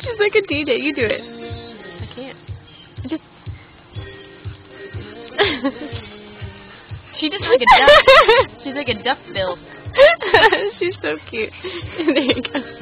She's like a DJ. You do it. I can't. Just. She just like a duck. She's like a duck bill. She's so cute. there you go.